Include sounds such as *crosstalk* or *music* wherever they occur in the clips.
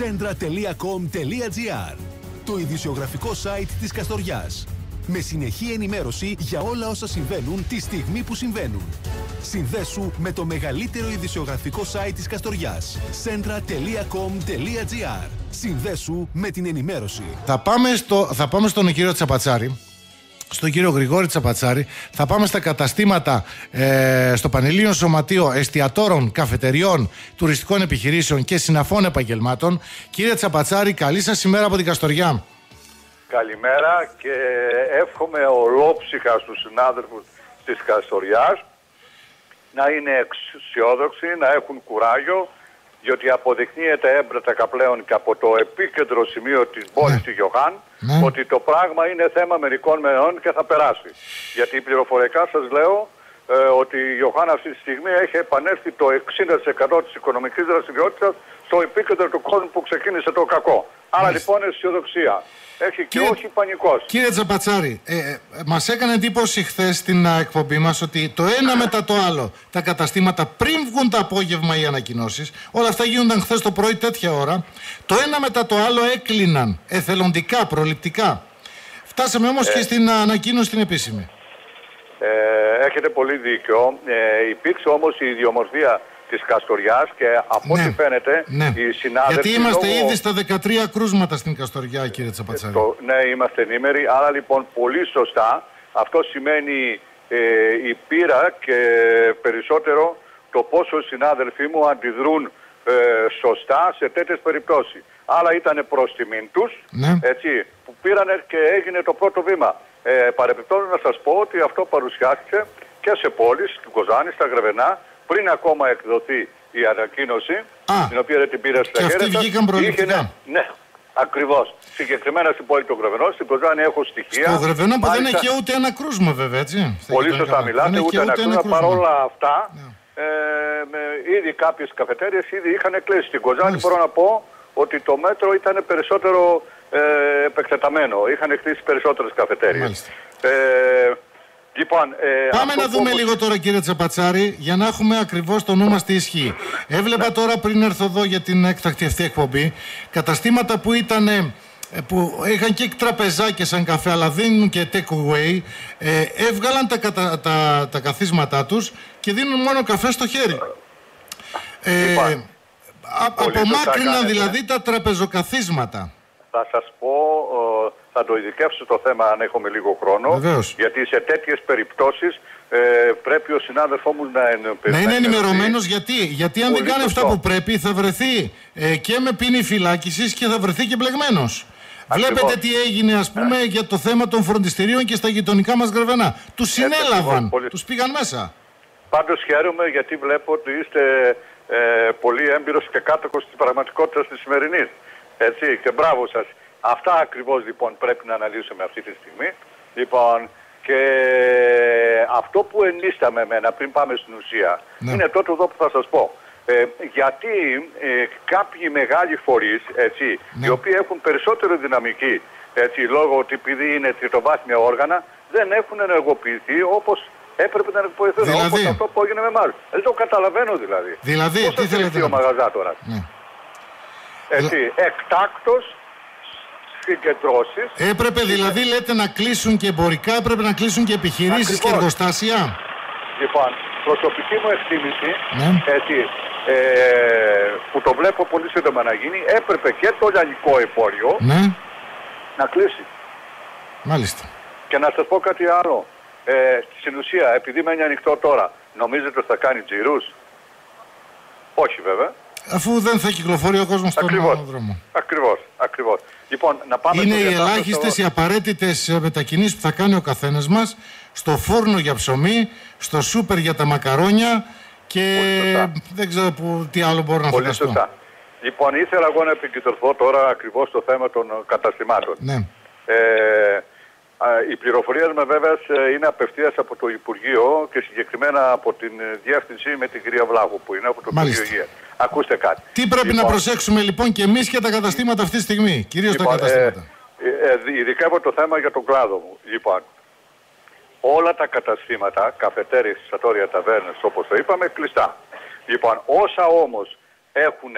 Centra.com.gr Το ειδησιογραφικό site της Καστοριάς. Με συνεχή ενημέρωση για όλα όσα συμβαίνουν τη στιγμή που συμβαίνουν. Συνδέσου με το μεγαλύτερο ειδησιογραφικό site της Καστοριάς. Centra.com.gr Συνδέσου με την ενημέρωση. Θα πάμε, στο, θα πάμε στον κύριο Τσαπατσάρη στον κύριο Γρηγόρη Τσαπατσάρη. Θα πάμε στα καταστήματα ε, στο Πανελλήνιο Σωματείο Εστιατόρων, Καφετεριών, Τουριστικών Επιχειρήσεων και Συναφών Επαγγελμάτων. Κύριε Τσαπατσάρη, καλή σας ημέρα από την Καστοριά. Καλημέρα και εύχομαι ολόψυχα στους συνάδελφους της Καστοριάς να είναι αισιόδοξοι, να έχουν κουράγιο διότι αποδεικνύεται έμπρετα πλέον και από το επίκεντρο σημείο της πόλης ναι. του Γιωχάν ναι. ότι το πράγμα είναι θέμα μερικών μερών και θα περάσει. Γιατί πληροφορικά σας λέω ε, ότι η Γιωχάν αυτή τη στιγμή έχει επανέλθει το 60% της οικονομικής δραστηριότητας στο επίκεντρο του κόσμου που ξεκίνησε το κακό. Άρα λοιπόν αισιοδοξία. Έχει και όχι πανικό. Κύριε Τζαπατσάρη, ε, ε, μας έκανε εντύπωση χθες στην εκπομπή μας ότι το ένα μετά το άλλο τα καταστήματα πριν βγουν το απόγευμα οι ανακοινώσεις, όλα αυτά γίνονταν χθες το πρωί τέτοια ώρα, το ένα μετά το άλλο έκλειναν εθελοντικά, προληπτικά. Φτάσαμε όμως και στην ανακοίνωση την επίσημη. Ε, έχετε πολύ δίκιο. Ε, υπήρξε όμως η ιδιομορφία της Καστοριάς και από ό,τι ναι. φαίνεται ναι. οι συνάδελφοι. Γιατί είμαστε ήδη στα 13 κρούσματα στην Καστοριά, κύριε Τσαπατσάρη. Το, ναι, είμαστε ενήμεροι. Άρα λοιπόν πολύ σωστά. Αυτό σημαίνει ε, η πείρα και περισσότερο το πόσο οι συνάδελφοί μου αντιδρούν ε, σωστά σε τέτοιες περιπτώσεις. Άλλα ήταν προς τιμήν τους, ναι. που πήραν και έγινε το πρώτο βήμα. Ε, να σας πω ότι αυτό παρουσιάστηκε και σε πόλεις, του Κοζάνη, στα Γρεβενά, πριν ακόμα εκδοθεί η ανακοίνωση, Α, την οποία δεν την πήρα στα χέρια. Και αυτοί βγήκαν προληπτικά. Ναι, ακριβώς. Συγκεκριμένα στην πόλη του Γρεβενός, στην Κοζάνη έχω στοιχεία. Στο Γρεβενό που δεν έχει ούτε ένα κρούσμα, βέβαια, έτσι. Πολύ σωστά μιλάτε, ούτε, ούτε, ένα κρούσμα. Παρ' όλα αυτά, ναι. ε, με, ήδη κάποιες καφετέρειες ήδη είχαν κλείσει. Στην Κοζάνη μπορώ να πω ότι το μέτρο ήταν περισσότερο ε, επεκτεταμένο. Είχαν χτίσει περισσότερες καφετέρειες. Ε, Λοιπόν, ε, Πάμε να δούμε λίγο τώρα κύριε Τσαπατσάρη για να έχουμε ακριβώς το νου μας τι ισχύει. Έβλεπα ναι. τώρα πριν έρθω εδώ για την έκτακτη αυτή εκπομπή καταστήματα που ήταν ε, που είχαν και τραπεζάκια σαν καφέ αλλά δίνουν και take away ε, έβγαλαν τα, τα, τα, καθίσματά τους και δίνουν μόνο καφέ στο χέρι. Ε, λοιπόν, απομάκρυναν δηλαδή τα τραπεζοκαθίσματα. Θα σας πω θα το ειδικεύσω το θέμα αν έχουμε λίγο χρόνο. Βεβαίως. Γιατί σε τέτοιες περιπτώσεις ε, πρέπει ο συνάδελφό μου να, να είναι ενημερωμένος γιατί, γιατί αν δεν κάνει αυτά που πρέπει θα βρεθεί ε, και με ποινή φυλάκισης και θα βρεθεί και μπλεγμένος. Βλέπετε τι έγινε ας πούμε ναι. για το θέμα των φροντιστηρίων και στα γειτονικά μας γραβενά. Τους συνέλαβαν, πολύ... τους πήγαν μέσα. Πάντως χαίρομαι γιατί βλέπω ότι είστε ε, πολύ έμπειρος και κάτοχος της πραγματικότητας της σημερινής. Έτσι και μπράβο σας. Αυτά ακριβώς λοιπόν πρέπει να αναλύσουμε αυτή τη στιγμή. Λοιπόν, και αυτό που ενίσταμε εμένα πριν πάμε στην ουσία ναι. είναι τότε εδώ που θα σας πω. Ε, γιατί ε, κάποιοι μεγάλοι φορείς, έτσι, ναι. οι οποίοι έχουν περισσότερο δυναμική, έτσι, λόγω ότι επειδή είναι τριτοβάθμια όργανα, δεν έχουν ενεργοποιηθεί όπως έπρεπε να ενεργοποιηθούν. Δηλαδή... Όπως αυτό που έγινε με εμάς. Δεν το καταλαβαίνω δηλαδή. Δηλαδή, Πώς τι θέλετε να μαγαζά τώρα. Ναι. Έτσι, εκτάκτος συγκεντρώσει. Έπρεπε δηλαδή, λέτε, να κλείσουν και εμπορικά, έπρεπε να κλείσουν και επιχειρήσεις και εργοστάσια. Λοιπόν, προσωπική μου εκτίμηση, ναι. έτσι, ε, που το βλέπω πολύ σύντομα να γίνει, έπρεπε και το λιανικό εμπόριο ναι. να κλείσει. Μάλιστα. Και να σας πω κάτι άλλο. Ε, στην ουσία, επειδή μένει ανοιχτό τώρα, νομίζετε ότι θα κάνει τζιρούς; Όχι βέβαια. Αφού δεν θα κυκλοφορεί ο κόσμος στον δρόμο. Ακριβώς. Ακριβώς. Λοιπόν, να πάμε Είναι οι ελάχιστες, οι απαραίτητες μετακινήσεις που θα κάνει ο καθένας μας στο φούρνο για ψωμί, στο σούπερ για τα μακαρόνια και δεν ξέρω που, τι άλλο μπορώ να φανταστώ. Σωστά. Λοιπόν, ήθελα εγώ να επικεντρωθώ τώρα ακριβώς στο θέμα των καταστημάτων. Ναι. Ε, οι πληροφορίες με βέβαια είναι απευθείας από το Υπουργείο και συγκεκριμένα από την διεύθυνση με την κυρία Βλάχου που είναι από το Υπουργείο Υγείας. Ακούστε κάτι. Τι πρέπει λοιπόν, να προσέξουμε λοιπόν και εμείς και τα καταστήματα αυτή τη στιγμή, κυρίως λοιπόν, τα καταστήματα. Ε, ε, ειδικά από το θέμα για τον κλάδο μου. Λοιπόν, όλα τα καταστήματα, καφετέρειε, εστιατόρια, ταβέρνες, όπως το είπαμε, κλειστά. Λοιπόν, όσα όμως έχουν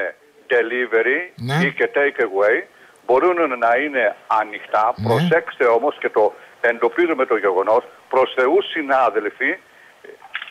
delivery Ναι. ή και take away μπορούν να είναι ανοιχτά. Ναι. Προσέξτε όμως και το εντοπίζουμε το γεγονός προς Θεούς συνάδελφοι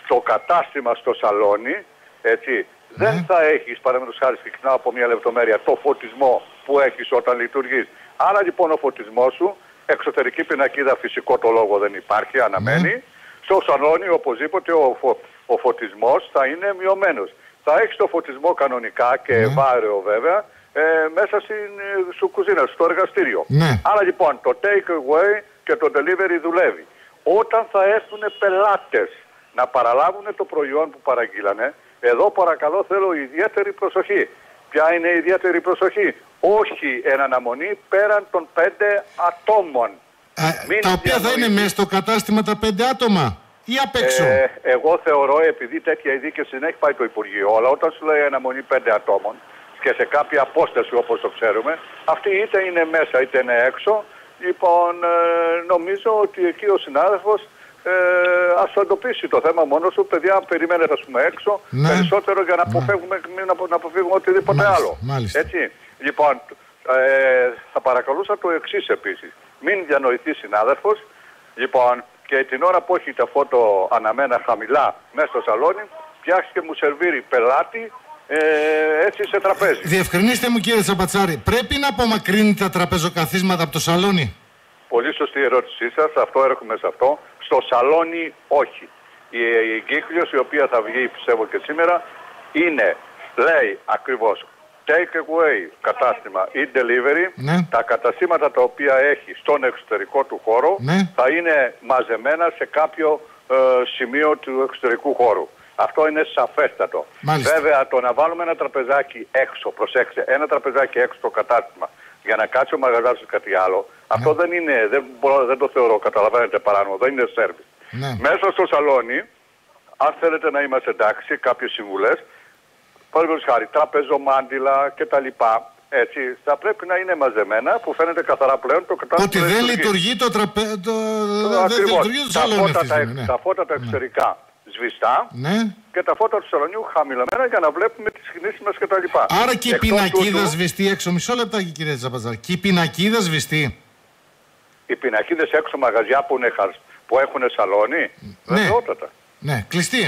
το κατάστημα στο σαλόνι έτσι, δεν Ναι. θα έχεις παραδείγματος χάρη ξεκινάω από μια λεπτομέρεια το φωτισμό που έχεις όταν λειτουργείς. Άρα λοιπόν ο φωτισμός σου εξωτερική πινακίδα φυσικό το λόγο δεν υπάρχει, αναμένει. Στο σαλόνι οπωσδήποτε ο, φω, ο φωτισμός θα είναι μειωμένος. Θα έχεις το φωτισμό κανονικά και Ναι. βάρεο βέβαια ε, μέσα στην, ε, σου κουζίνα, στο εργαστήριο. Ναι. Άρα λοιπόν το take away και το delivery δουλεύει. Όταν θα έρθουν πελάτες να παραλάβουν το προϊόν που παραγγείλανε, εδώ παρακαλώ θέλω ιδιαίτερη προσοχή. Ποια είναι η ιδιαίτερη προσοχή; Όχι εν αναμονή πέραν των πέντε ατόμων. Ε, Μην τα οποία θα είναι διανοηθείς. μέσα στο κατάστημα τα πέντε άτομα ή απ' έξω; Ε, εγώ θεωρώ, επειδή τέτοια ειδίκευση δεν έχει πάει το Υπουργείο, αλλά όταν σου λέει αναμονή πέντε ατόμων και σε κάποια απόσταση όπως το ξέρουμε, αυτή είτε είναι μέσα είτε είναι έξω, λοιπόν ε, νομίζω ότι εκεί ο συνάδελφος ε, ας το εντοπίσει το θέμα μόνος του, παιδιά περιμένετε ας πούμε έξω, Ναι. περισσότερο για να αποφεύγουμε, μην απο- να αποφύγουμε οτιδήποτε Μάλιστα, άλλο. μάλιστα. Έτσι. Λοιπόν, ε, θα παρακαλούσα το εξής επίσης. Μην διανοηθεί συνάδελφος, λοιπόν, και την ώρα που έχει τα φώτο αναμένα χαμηλά μέσα στο σαλόνι, πιάσει και μου σερβίρει πελάτη ε, έτσι σε τραπέζι. Διευκρινίστε μου κύριε Τσαπατσάρη, πρέπει να απομακρύνει τα τραπεζοκαθίσματα από το σαλόνι; Πολύ σωστή η ερώτησή σας, αυτό έρχομαι σε αυτό. Στο σαλόνι όχι. Η, η εγκύκλειος η οποία θα βγει πιστεύω και σήμερα είναι, λέει ακριβώς take away κατάστημα ή delivery, Ναι. τα καταστήματα τα οποία έχει στον εξωτερικό του χώρο Ναι. θα είναι μαζεμένα σε κάποιο ε, σημείο του εξωτερικού χώρου. Αυτό είναι σαφέστατο. Μάλιστα. Βέβαια το να βάλουμε ένα τραπεζάκι έξω, προσέξτε, ένα τραπεζάκι έξω στο κατάστημα για να κάτσει ο μαγαζάτος κάτι άλλο, αυτό δεν είναι, δεν, μπορώ, δεν το θεωρώ, καταλαβαίνετε παράνομο, δεν είναι σέρβις. Ναι. Μέσα στο σαλόνι, αν θέλετε να είμαστε εντάξει, κάποιες συμβουλές, παραδείγματος χάρη, τραπεζομάντιλα κτλ. Έτσι, θα πρέπει να είναι μαζεμένα που φαίνεται καθαρά πλέον το κατάστημα. Ότι δεν λειτουργεί το τραπέζι. Το... Δεν Ακριβώς. λειτουργεί το τα σαλόνι φώτα, αυτή τη τα, στιγμή. Ναι. τα φώτα τα εξωτερικά σβηστά ναι. και τα φώτα του σαλονιού χαμηλωμένα για να βλέπουμε τις κινήσεις μας κτλ. Άρα και η Εκτός πινακίδα τούτου, σβηστή έξω. Μισό λεπτάκι κύριε Τσαπατσάρη. Και η πινακίδα σβηστή. Οι πινακίδες έξω μαγαζιά που, είναι, χαρ- που έχουν σαλόνι, Ναι. βεβαιότατα. Ναι, κλειστή.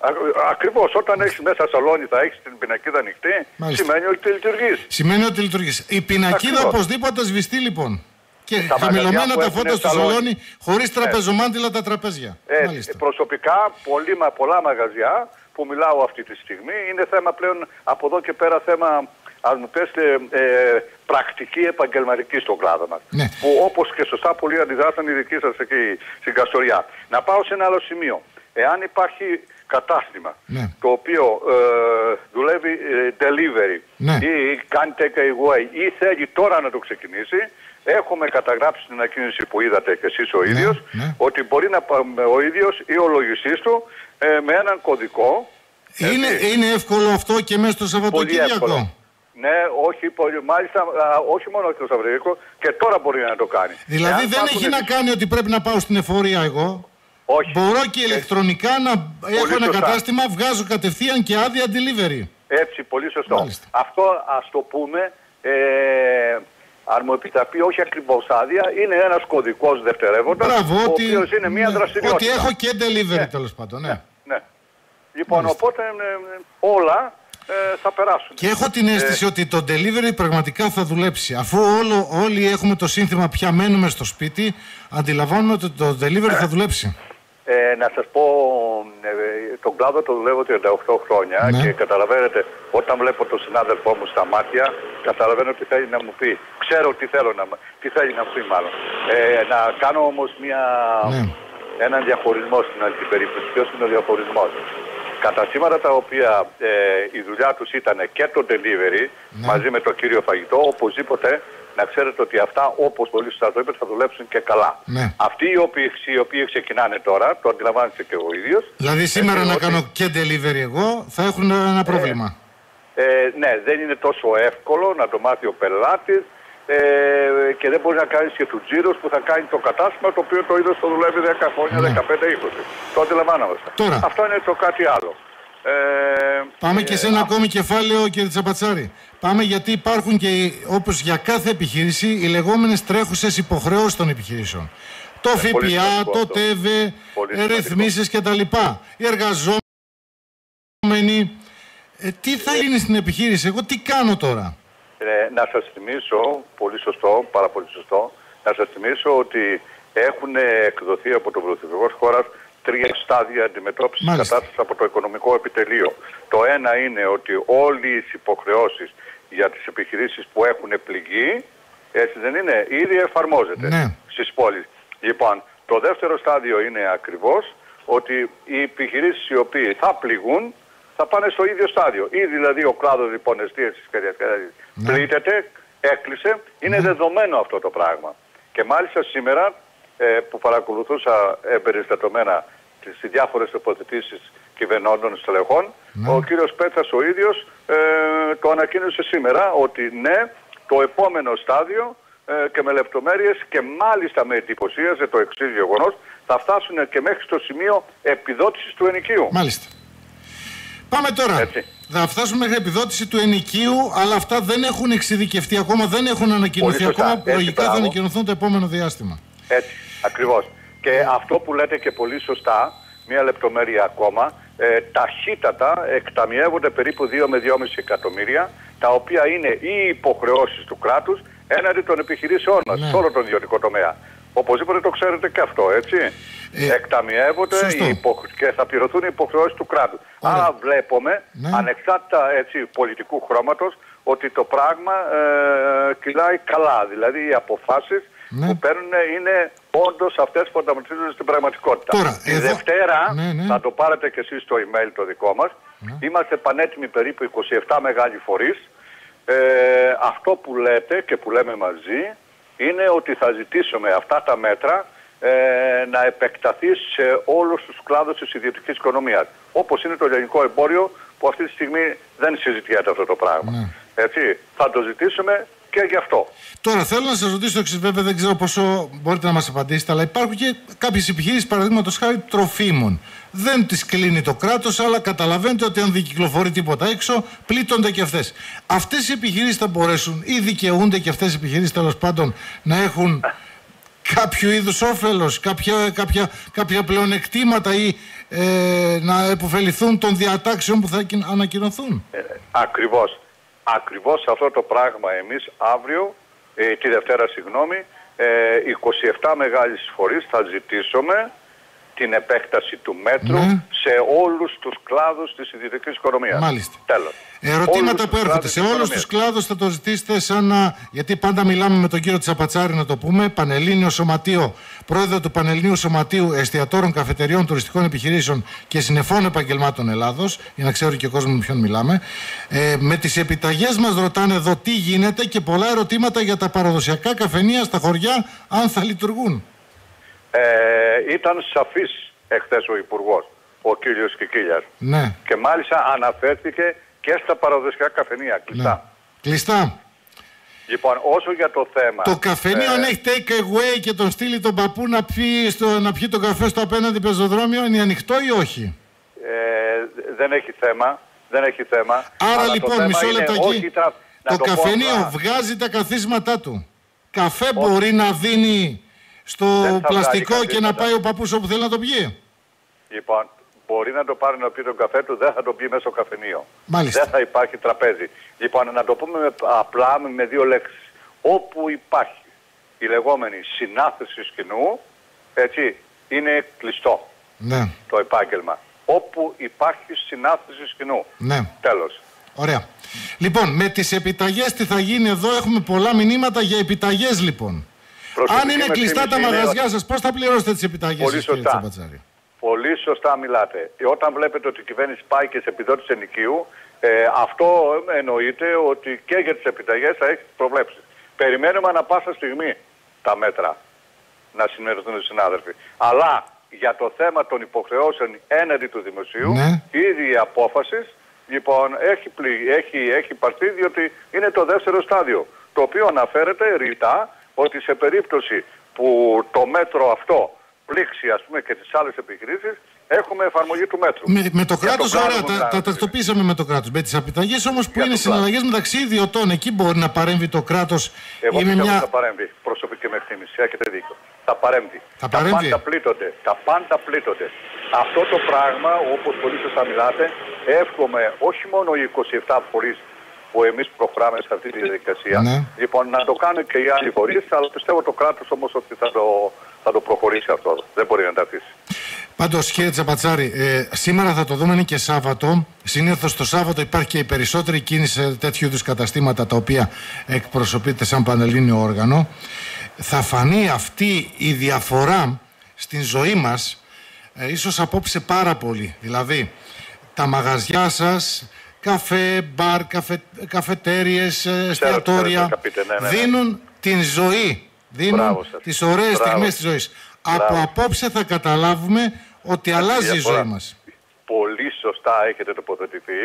Α, ακριβώς, όταν έχεις μέσα σαλόνι θα έχεις την πινακίδα ανοιχτή, Μάλιστα. σημαίνει ότι λειτουργείς. Σημαίνει ότι λειτουργείς. Η πινακίδα Ακριβώς. οπωσδήποτε σβηστή λοιπόν. Και Τα χαμηλωμένα μαγαζιά που τα έχουν φώτα στο σαλόνι. σαλόνι, χωρίς τραπεζομάντιλα τα τραπέζια. Ε, Μάλιστα. προσωπικά, πολύ, μα- πολλά μαγαζιά που μιλάω αυτή τη στιγμή, είναι θέμα πλέον από εδώ και πέρα θέμα, ας μου πες, ε, ε, πρακτική επαγγελματική στον κλάδο μας. Ναι. Που όπως και σωστά πολύ αντιδράσαν οι δικοί σας εκεί στην Καστοριά. Να πάω σε ένα άλλο σημείο. Εάν υπάρχει κατάστημα Ναι. το οποίο ε, δουλεύει ε, delivery Ναι. ή κάνει take away ή θέλει τώρα να το ξεκινήσει, έχουμε καταγράψει την ανακοίνωση που είδατε και εσείς ο ίδιος ναι. ότι μπορεί να πα- ο ίδιος ή ο λογιστής του ε, με έναν κωδικό Είναι, έτσι, είναι εύκολο αυτό και μέσα στο πολύ Σαββατοκύριακο. εύκολο. Ναι, όχι, πολύ, μάλιστα, α, όχι μόνο το Σαββατοκύριακο και τώρα μπορεί να το κάνει. Δηλαδή Εάν δεν υπάρχουν- έχει να κάνει ότι πρέπει να πάω στην εφορία εγώ; Όχι. Μπορώ και ηλεκτρονικά να έχω ένα σωστά. κατάστημα, βγάζω κατευθείαν και άδεια delivery. Έτσι, πολύ σωστό. Μάλιστα. Αυτό ας το πούμε, ε, αν μου επιτραπεί, όχι ακριβώς άδεια, είναι ένας κωδικός δευτερεύοντας, Μπράβο, ο ότι, οποίος είναι μια ναι, δραστηριότητα. ότι έχω και delivery τέλος πάντων. Ναι. Ναι. Λοιπόν, Μάλιστα. οπότε ε, όλα ε, θα περάσουν. Και έχω την αίσθηση ότι το delivery πραγματικά θα δουλέψει. Αφού όλο, όλοι έχουμε το σύνθημα πια μένουμε στο σπίτι, αντιλαμβάνουμε ότι το delivery θα δουλέψει. Ε, να σας πω, ε, τον κλάδο το δουλεύω 38 χρόνια Ναι. και καταλαβαίνετε, όταν βλέπω τον συνάδελφό μου στα μάτια, καταλαβαίνω τι θέλει να μου πει. Ξέρω τι, θέλω να, μ- τι θέλει να μου πει μάλλον. Ε, να κάνω όμως μια, Ναι. έναν διαχωρισμό στην άλλη την περίπτωση. Ποιος είναι ο διαχωρισμός. Καταστήματα τα οποία ε, η δουλειά τους ήταν και το delivery Ναι. μαζί με το κύριο φαγητό, οπωσδήποτε να ξέρετε ότι αυτά όπως πολύ σωστά το είπατε θα δουλέψουν και καλά. Ναι. Αυτοί οι οποίοι, οι οποίοι ξεκινάνε τώρα, το αντιλαμβάνεστε και ο ίδιος, Δηλαδή σήμερα Έτσι, να ότι- κάνω και delivery εγώ θα έχουν ένα πρόβλημα. ε, ναι, δεν είναι τόσο εύκολο να το μάθει ο πελάτης ε, και δεν μπορείς να κάνεις και του τζίρους που θα κάνει το κατάστημα το οποίο το είδος το δουλεύει 10 χρόνια, Ναι. 15-20. Το αντιλαμβάνομαστε. Τώρα. Αυτό είναι το κάτι άλλο. Ε, Πάμε και σε ένα ακόμη κεφάλαιο, κύριε Τσαπατσάρη. Πάμε γιατί υπάρχουν και όπως για κάθε επιχείρηση οι λεγόμενες τρέχουσες υποχρεώσεις των επιχειρήσεων. Το Ε, πολύ ΦΠΑ, σημαντικό το αυτό. ΤΕΒΕ, Πολύ σημαντικό. ρυθμίσεις κτλ. Οι εργαζόμενοι. Ε, τι θα γίνει στην επιχείρηση, εγώ τι κάνω τώρα; Ε, να σας θυμίσω, πολύ σωστό, πάρα πολύ σωστό, να σας θυμίσω ότι έχουν εκδοθεί από τον Πρωθυπουργό της χώρας τρία στάδια αντιμετώπισης Μάλιστα. κατάστασης από το οικονομικό επιτελείο. Το ένα είναι ότι όλοι οι υποχρεώσεις για τις επιχειρήσεις που έχουν πληγεί, έτσι δεν είναι, ήδη εφαρμόζεται Ναι. στις πόλεις. Λοιπόν, το δεύτερο στάδιο είναι ακριβώς ότι οι επιχειρήσεις οι οποίοι θα πληγούν θα πάνε στο ίδιο στάδιο. Ήδη δηλαδή ο κλάδος λοιπόν εστίασης και διασκέδασης Ναι. πλήττεται, έκλεισε, είναι δεδομένο αυτό το πράγμα. Και μάλιστα σήμερα ε, που παρακολουθούσα εμπεριστατωμένα τις διάφορες τοποθετήσεις κυβερνώντων στελεχών, Ναι. ο κύριος Πέτσας ο ίδιος ε, το ανακοίνωσε σήμερα ότι ναι, το επόμενο στάδιο ε, και με λεπτομέρειες και μάλιστα με εντυπωσίαζε το εξής γεγονός θα φτάσουν και μέχρι στο σημείο επιδότησης του ενοικίου. Μάλιστα. Πάμε τώρα. Έτσι. Θα φτάσουμε μέχρι επιδότηση του ενοικίου, αλλά αυτά δεν έχουν εξειδικευτεί ακόμα, δεν έχουν ανακοινωθεί Πολύ σωστά. ακόμα. Έτσι, Λογικά θα μπράβο. ανακοινωθούν το επόμενο διάστημα. Έτσι, ακριβώς. Και αυτό που λέτε και πολύ σωστά, μία λεπτομέρεια ακόμα, ε, ταχύτατα εκταμιεύονται περίπου 2 με 2,5 εκατομμύρια, τα οποία είναι οι υποχρεώσεις του κράτους έναντι των επιχειρήσεών μας, Ναι. σε όλο τον ιδιωτικό τομέα. Οπωσδήποτε το ξέρετε και αυτό, έτσι. Ε, Εκταμιεύονται σωστό. οι υποχ- και θα πληρωθούν οι υποχρεώσεις του κράτους. Ωραία. Άρα βλέπουμε, Ναι. ανεξάρτητα έτσι, πολιτικού χρώματος, ότι το πράγμα ε, κυλάει καλά. Δηλαδή οι αποφάσεις Ναι. που παίρνουν είναι όντως αυτές που ανταμετωπίζονται στην πραγματικότητα. Τώρα, Τη εδώ- Δευτέρα, Ναι, ναι. θα το πάρετε και εσείς στο email το δικό μας. Είμαστε πανέτοιμοι περίπου 27 μεγάλοι φορείς. Ε, αυτό που λέτε και που λέμε μαζί είναι ότι θα ζητήσουμε αυτά τα μέτρα ε, να επεκταθεί σε όλους τους κλάδους της ιδιωτικής οικονομίας. Όπως είναι το ελληνικό εμπόριο που αυτή τη στιγμή δεν συζητιέται αυτό το πράγμα. Ναι. Έτσι, θα το ζητήσουμε και γι' αυτό. Τώρα θέλω να σας ρωτήσω το εξή, βέβαια δεν ξέρω πόσο μπορείτε να μας απαντήσετε, αλλά υπάρχουν και κάποιες επιχειρήσεις, παραδείγματος χάρη τροφίμων. Δεν τις κλείνει το κράτος, αλλά καταλαβαίνετε ότι αν δεν κυκλοφορεί τίποτα έξω, πλήττονται και αυτές. Αυτές οι επιχειρήσεις θα μπορέσουν ή δικαιούνται και αυτές οι επιχειρήσεις τέλος πάντων να έχουν κάποιο είδους όφελος, κάποια, κάποια, κάποια πλεονεκτήματα ή ε, να επωφεληθούν των διατάξεων που θα ακοι- ανακοινωθούν; Ε, ακριβώς. Ακριβώς αυτό το πράγμα εμείς αύριο, ε, τη Δευτέρα συγγνώμη, ε, 27 μεγάλες φορείς θα ζητήσουμε την επέκταση του μέτρου Ναι. σε όλους τους κλάδους της ιδιωτικής οικονομίας. Μάλιστα. Τέλος. Όλους Ερωτήματα τους που έρχονται κλάδους σε της όλους οικονομίας. τους κλάδους θα το ζητήσετε σαν να. Γιατί πάντα μιλάμε με τον κύριο Τσαπατσάρη, να το πούμε. Πανελλήνιο Σωματείο, πρόεδρο του Πανελλήνιου Σωματείου Εστιατόρων, Καφετεριών, Τουριστικών Επιχειρήσεων και Συνεφών Επαγγελμάτων Ελλάδος, για να ξέρει και ο κόσμος με ποιον μιλάμε. Ε, με τις επιταγές μας ρωτάνε εδώ τι γίνεται και πολλά ερωτήματα για τα παραδοσιακά καφενεία στα χωριά, αν θα λειτουργούν. Ε, ήταν σαφής εχθές ο Υπουργός, ο κύριος Κικίλιας. Ναι, Και μάλιστα αναφέρθηκε και στα παραδοσιακά καφενεία, κλειστά. ναι. Κλειστά. Λοιπόν, όσο για το θέμα... Το καφενείο ε, αν έχει take away και τον στείλει τον παππού να πιει, στο, να πιει το καφέ στο απέναντι πεζοδρόμιο, είναι ανοιχτό ή όχι; Ε, δεν έχει θέμα. Δεν έχει θέμα. Άρα Αλλά το λοιπόν, θέμα μισό είναι λεπτάκι. όχι τρα- να Το πω καφενείο απλά, βγάζει τα καθίσματά του. Καφέ μπορεί να δίνει στο Δεν θα πλαστικό βγάλει και να καθίσματα. πάει ο παππούς όπου θέλει να το πιει. Λοιπόν, μπορεί να το πάρει να πει τον καφέ του, δεν θα το πει μέσα στο καφενείο. Μάλιστα. Δεν θα υπάρχει τραπέζι. Λοιπόν, να το πούμε με- απλά με, με δύο λέξεις. Όπου υπάρχει η λεγόμενη συνάθρηση σκηνού, έτσι, είναι κλειστό Ναι, το επάγγελμα. Όπου υπάρχει συνάθρηση σκηνού. ναι. Τέλος. Ωραία. Λοιπόν, με τις επιταγές τι θα γίνει εδώ, έχουμε πολλά μηνύματα για επιταγές λοιπόν. Προσωπική Αν είναι μου κλειστά τα εκτίμηση είναι μαγαζιά σας, πώς θα πληρώσετε τις επιταγές Πολύ σας κύριε σωστά. Τσαπατσάρη. Πολύ σωστά μιλάτε. Ε, Όταν βλέπετε ότι η κυβέρνηση πάει και σε επιδότηση ενοικίου, ε, αυτό εννοείται ότι και για τις επιταγές θα έχει προβλέψεις. Περιμένουμε ανα πάσα στιγμή τα μέτρα να συνεργαστούν οι συνάδελφοι. Αλλά για το θέμα των υποχρεώσεων έναντι του δημοσίου, Ναι. ήδη η απόφαση λοιπόν, έχει, πλη, έχει, έχει πάρθει διότι είναι το δεύτερο στάδιο. Το οποίο αναφέρεται ρητά ότι σε περίπτωση που το μέτρο αυτό πλήξει ας πούμε και τις άλλες επιχειρήσεις, έχουμε εφαρμογή του μέτρου. Με, με το Και κράτος, κάνουμε ωραία, τα, δηλαδή. τα τακτοποίησαμε με το κράτος. Με τις επιταγέ όμως που Για είναι το συναλλαγές μεταξύ ιδιωτών, εκεί μπορεί να παρέμβει το κράτος Εγώ ή με πιστεύω ότι μια. θα παρέμβει. Προσωπική με εκτίμηση. Έχετε δίκιο. Θα παρέμβει. Θα Τα παρέμβει. πάντα πλήττονται. Τα πάντα πλήττονται. Αυτό το πράγμα, όπως πολύ σωστά μιλάτε, εύχομαι όχι μόνο οι 27 φορείς που εμείς προχωράμε σε αυτή τη διαδικασία, Ναι. λοιπόν να το κάνουν και οι άλλοι φορείς, αλλά πιστεύω το κράτος όμως ότι θα το, θα το προχωρήσει αυτό. Δεν μπορεί να τα αφήσει. Πάντως, κύριε Τσαπατσάρη, ε, σήμερα θα το δούμε, είναι και Σάββατο. Συνήθως το Σάββατο υπάρχει και η περισσότερη κίνηση σε τέτοιου είδους καταστήματα τα οποία εκπροσωπείται σαν πανελλήνιο όργανο. Θα φανεί αυτή η διαφορά στην ζωή μας ε, ίσως απόψε πάρα πολύ. Δηλαδή, τα μαγαζιά σας, καφέ, μπαρ, καφε, καφετέριες, ε, εστιατόρια, ξέρω, πείτε, ναι, ναι, ναι. δίνουν την ζωή. Δίνουν Μπράβο σας. τις ωραίες Μπράβο. στιγμές της ζωής. Από Μπράβο. απόψε θα καταλάβουμε ότι αλλάζει η διαφορά. ζωή μας. Πολύ σωστά έχετε τοποθετηθεί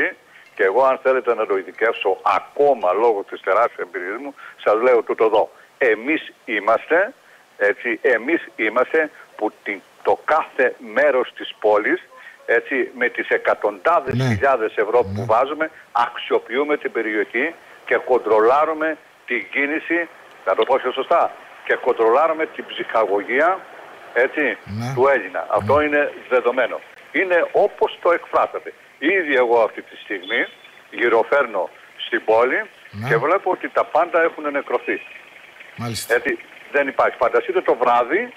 και εγώ αν θέλετε να το ειδικεύσω ακόμα λόγω της τεράστιας εμπειρίας μου, σας λέω τούτο εδώ. Εμείς είμαστε, έτσι, εμείς είμαστε που την, το κάθε μέρος της πόλης έτσι, με τις εκατοντάδες Ναι. χιλιάδες ευρώ που βάζουμε αξιοποιούμε την περιοχή και κοντρολάρουμε την κίνηση, να το πω και σωστά, και κοντρολάρουμε την ψυχαγωγία έτσι, Ναι. του Έλληνα. Αυτό είναι δεδομένο. Είναι όπως το εκφράσατε. Ήδη εγώ αυτή τη στιγμή γυροφέρνω στην πόλη Ναι. και βλέπω ότι τα πάντα έχουν νεκρωθεί. Μάλιστα. Έτσι δεν υπάρχει. Φανταστείτε το βράδυ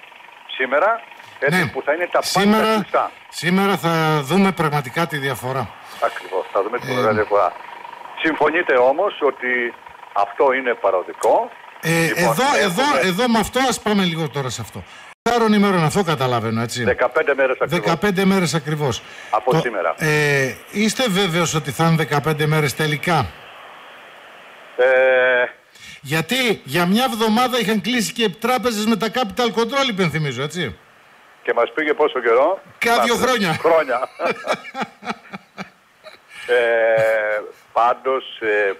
σήμερα έτσι, Ναι. που θα είναι τα πάντα Σήμερα, κλειστά. σήμερα θα δούμε πραγματικά τη διαφορά. Ακριβώς. Θα δούμε την Ε, μεγάλη διαφορά. Συμφωνείτε όμως ότι αυτό είναι παροδικό; Ε, Λοιπόν, εδώ, εδώ, έχουμε εδώ με αυτό ας πάμε λίγο τώρα σε αυτό. Τάρων ημέρων αυτό καταλαβαίνω, έτσι. 15 μέρες ακριβώς. 15 μέρες ακριβώς. Από σήμερα. Ε, είστε βέβαιος ότι θα είναι 15 μέρες τελικά; Ε, Γιατί για μια εβδομάδα είχαν κλείσει και τράπεζες με τα capital control, υπενθυμίζω, έτσι. Και μας πήγε πόσο καιρό; Κα δύο Πάτε. χρόνια. Χρόνια. *laughs* ε, πάντως ε,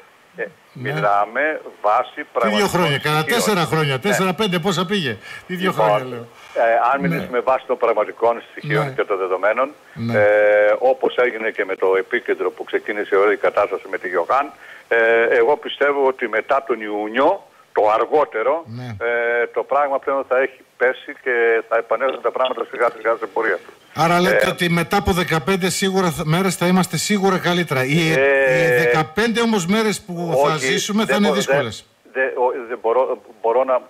ε, μιλάμε βάση Τι δύο πραγματικών χρόνια, κανένα στοιχείων. τέσσερα χρόνια, τέσσερα-πέντε πόσα πήγε; Τι δύο Λοιπόν, χρόνια λέω. ε, αν μιλήσουμε βάσει των πραγματικών στοιχείων Ναι. και των δεδομένων, Ναι. ε, όπως έγινε και με το επίκεντρο που ξεκίνησε όλη η κατάσταση με τη Γιωχάν, ε, εγώ πιστεύω ότι μετά τον Ιούνιο, το αργότερο, Ναι. ε, το πράγμα πλέον θα έχει πέσει και θα επανέλθουν τα πράγματα σιγά σιγά στην πορεία τους. Άρα λέτε Ε, ότι μετά από 15 σίγουρα θα- μέρες θα είμαστε σίγουρα καλύτερα. Οι, Ε, οι 15 όμως μέρες που θα Όχι, ζήσουμε θα δεν είναι μπο- δύσκολες. Δεν, δεν- ο- δεν μπορώ, μπορώ να.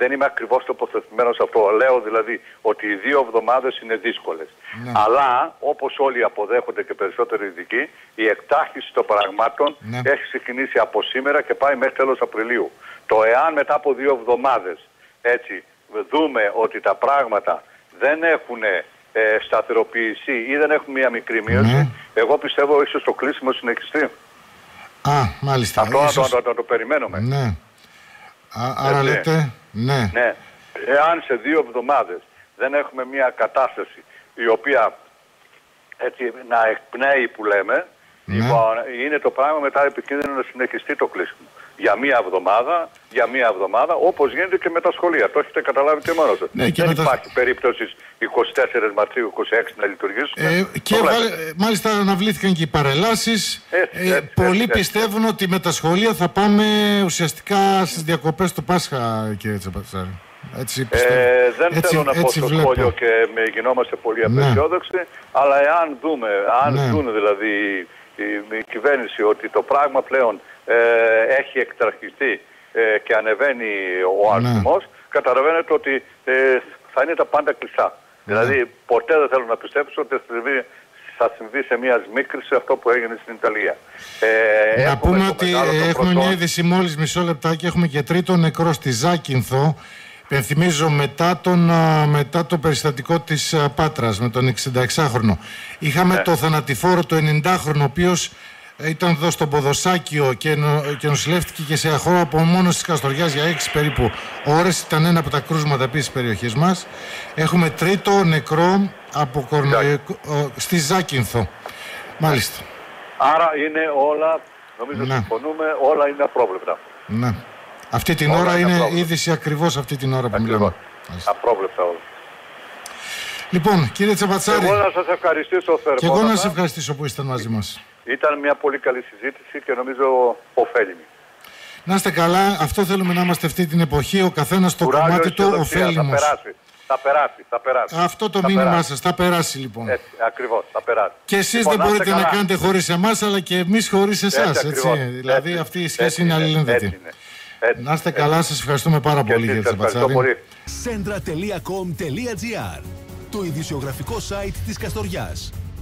Δεν είμαι ακριβώς τοποθετημένος σε αυτό. Λέω δηλαδή ότι οι δύο εβδομάδες είναι δύσκολες. Ναι. Αλλά όπως όλοι αποδέχονται και περισσότεροι ειδικοί, η εκτάχυση των πραγμάτων Ναι. έχει ξεκινήσει από σήμερα και πάει μέχρι τέλος Απριλίου. Το εάν μετά από δύο εβδομάδες έτσι δούμε ότι τα πράγματα δεν έχουν ε, σταθεροποιηθεί ή δεν έχουν μία μικρή μείωση, Ναι. εγώ πιστεύω ίσως το κλείσιμο συνεχιστεί. Α, μάλιστα. Αυτό να το, Ίσως- να το, να το περιμένουμε. Ναι. Α, άρα Έτσι. λέτε, ναι. Ναι. Εάν σε δύο εβδομάδες δεν έχουμε μια κατάσταση η οποία έτσι να εκπνέει που λέμε, Ναι. λοιπόν, είναι το πράγμα μετά επικίνδυνο να συνεχιστεί το κλείσιμο. Για μία εβδομάδα, για μία εβδομάδα, όπως γίνεται και με τα σχολεία. Το έχετε καταλάβει και μόνος σας. Ναι, και δεν με τα- υπάρχει περίπτωσης 24 Μαρτίου 26 να λειτουργήσουν. Ε, και Το βάλε- βλέπετε. ε, μάλιστα αναβλήθηκαν και οι παρελάσεις. Έτσι, Ε, έτσι, πολλοί έτσι, έτσι. πιστεύουν ότι με τα σχολεία θα πάμε ουσιαστικά στις διακοπές του Πάσχα, κύριε Τσαπατσάρη. Έτσι πιστεύω. Ε, δεν έτσι, θέλω να πω έτσι στο βλέπω. σχόλιο και με γινόμαστε πολύ Ναι. απεσιόδοξοι, αλλά εάν δούμε, αν Ναι. δουν δηλαδή η, η κυβέρνηση ότι το πράγμα πλέον ε, έχει εκτραχιστεί ε, και ανεβαίνει ο Ναι. αριθμός, καταλαβαίνετε ότι ε, θα είναι τα πάντα κλειστά. Ναι. Δηλαδή ποτέ δεν θέλω να πιστέψω ότι θα συμβεί, θα συμβεί σε μια σμίκριση αυτό που έγινε στην Ιταλία. Ε, Να έχουμε πούμε το ότι μεγάλο, το έχουμε πρωτό- μια είδηση μόλις μισό λεπτάκι. Έχουμε και τρίτο νεκρό στη Ζάκυνθο. Πενθυμίζω μετά, τον, α, μετά το περιστατικό της α, Πάτρας με τον 66χρονο. Είχαμε Ναι. το θανατηφόρο του 90χρονο, ο οποίος ε, ήταν εδώ στο Ποδοσάκιο και, νο, και νοσηλεύτηκε και σε χώρο απομόνωση της Καστοριάς για 6 περίπου ώρες. Ήταν ένα από τα κρούσματα επίσης της περιοχής μας. Έχουμε τρίτο νεκρό από κορνο, Ζάκη. ε, κο- ε, στη Ζάκυνθο. Μάλιστα. Άρα είναι όλα, νομίζω Ναι. συμφωνούμε, όλα είναι απρόβλεπτα. Ναι. Αυτή την Όλα ώρα είναι είναι πρόβλημα. είδηση ακριβώς αυτή την ώρα που Ακριβώς. μιλάμε. Μάλιστα. Απρόβλεπτα όλα. Λοιπόν, κύριε Τσαπατσάρη, Εγώ να σας ευχαριστήσω και εγώ να θερμότατα. σε ευχαριστήσω που είστε μαζί μας. Ήταν μια πολύ καλή συζήτηση και νομίζω ωφέλιμη. Να είστε καλά, αυτό θέλουμε να είμαστε αυτή την εποχή, ο καθένας στο Κουράγιο, κομμάτι του αισιοδοξία, Θα ωφέλιμος. περάσει. Θα περάσει. Θα περάσει. Αυτό το Θα μήνυμά περάσει. σας θα περάσει λοιπόν. Έτσι, ακριβώς. Θα περάσει. Και εσείς Λοιπόν, δεν να είστε μπορείτε να καλά. κάνετε χωρίς εμάς, αλλά και εμείς χωρίς εσάς, έτσι. ακριβώς. Δηλαδή Έτσι, αυτή η σχέση έτσι είναι Έτσι αλληλένδετη. είναι. Έτσι. Να είστε καλά, σας ευχαριστούμε πάρα Και πολύ εσείς κύριε ευχαριστώ Τσαπατσάρη. πολύ. centra.com.gr Το ειδησιογραφικό site της Καστοριάς.